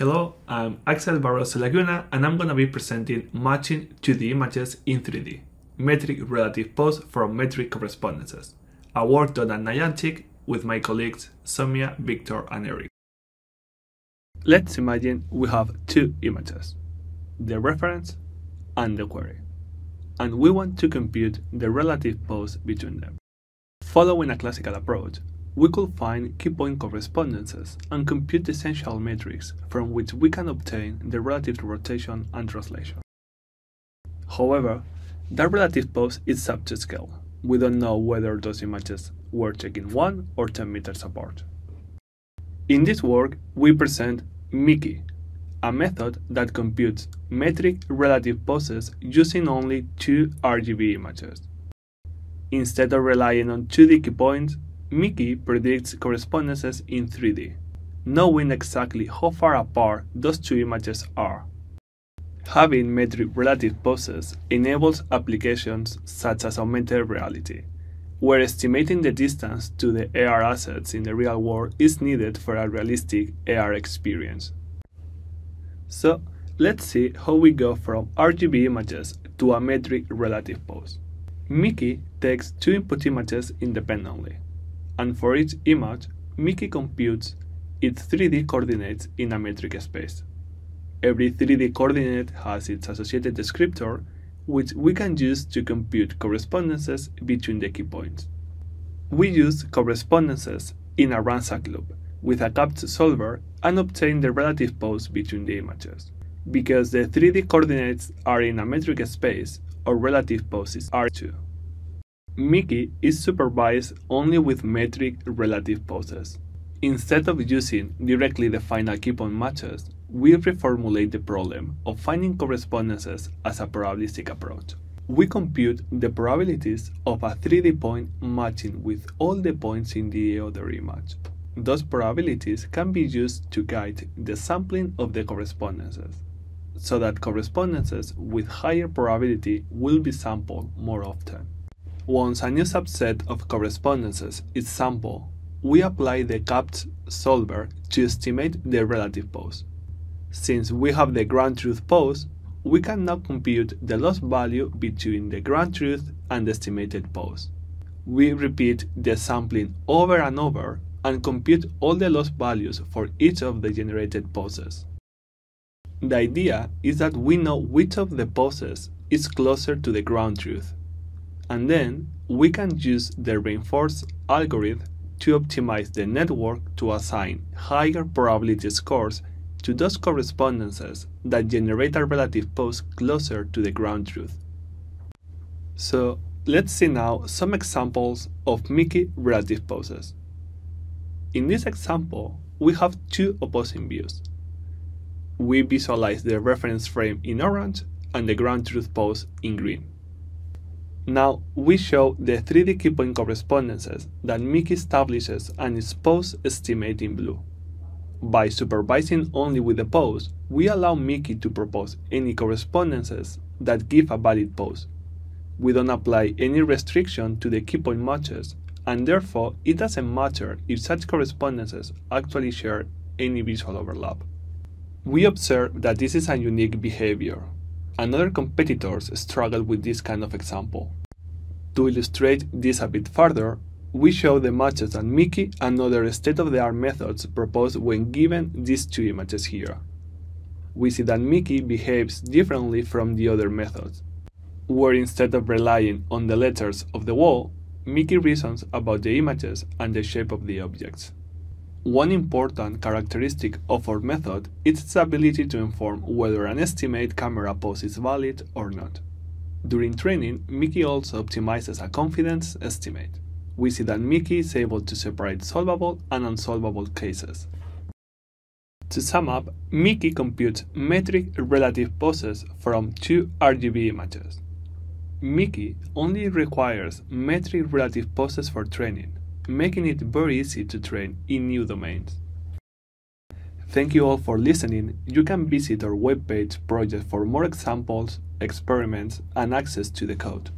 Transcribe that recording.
Hello, I'm Axel Barroso Laguna and I'm gonna be presenting matching 2D images in 3D, metric relative pose from metric correspondences, a work done at Niantic with my colleagues Sowmya, Victor and Eric. Let's imagine we have two images, the reference and the query, and we want to compute the relative pose between them. Following a classical approach, we could find key point correspondences and compute the essential matrix from which we can obtain the relative rotation and translation. However, that relative pose is subject to scale. We don't know whether those images were taken 1 or 10 meters apart. In this work, we present Mickey, a method that computes metric relative poses using only two RGB images. Instead of relying on 2D key points, Mickey predicts correspondences in 3D, knowing exactly how far apart those two images are. Having metric relative poses enables applications such as augmented reality, where estimating the distance to the AR assets in the real world is needed for a realistic AR experience. So, let's see how we go from RGB images to a metric relative pose. Mickey takes two input images independently and for each image, Mickey computes its 3D coordinates in a metric space. Every 3D coordinate has its associated descriptor, which we can use to compute correspondences between the key points. We use correspondences in a RANSAC loop with a Kabsch solver and obtain the relative pose between the images. Because the 3D coordinates are in a metric space, our relative poses are too. Mickey is supervised only with metric relative poses. Instead of using directly the final keypoint matches, we reformulate the problem of finding correspondences as a probabilistic approach. We compute the probabilities of a 3D point matching with all the points in the other image. Those probabilities can be used to guide the sampling of the correspondences, so that correspondences with higher probability will be sampled more often. Once a new subset of correspondences is sampled, we apply the Kabsch solver to estimate the relative pose. Since we have the ground truth pose, we can now compute the loss value between the ground truth and the estimated pose. We repeat the sampling over and over and compute all the loss values for each of the generated poses. The idea is that we know which of the poses is closer to the ground truth and then we can use the reinforced algorithm to optimize the network to assign higher probability scores to those correspondences that generate a relative pose closer to the ground truth. So let's see now some examples of Mickey relative poses. In this example, we have two opposing views. We visualize the reference frame in orange and the ground truth pose in green. Now, we show the 3D keypoint correspondences that Mickey establishes and its pose estimate in blue. By supervising only with the pose, we allow Mickey to propose any correspondences that give a valid pose. We don't apply any restriction to the keypoint matches, and therefore it doesn't matter if such correspondences actually share any visual overlap. We observe that this is a unique behavior. Another competitors struggle with this kind of example. To illustrate this a bit further, we show the matches that Mickey and other state-of-the-art methods propose when given these two images here. We see that Mickey behaves differently from the other methods, where instead of relying on the letters of the wall, Mickey reasons about the images and the shape of the objects. One important characteristic of our method is its ability to inform whether an estimate camera pose is valid or not. During training, Mickey also optimizes a confidence estimate. We see that Mickey is able to separate solvable and unsolvable cases. To sum up, Mickey computes metric relative poses from two RGB images. Mickey only requires metric relative poses for training, making it very easy to train in new domains. Thank you all for listening. You can visit our webpage project for more examples, experiments, and access to the code.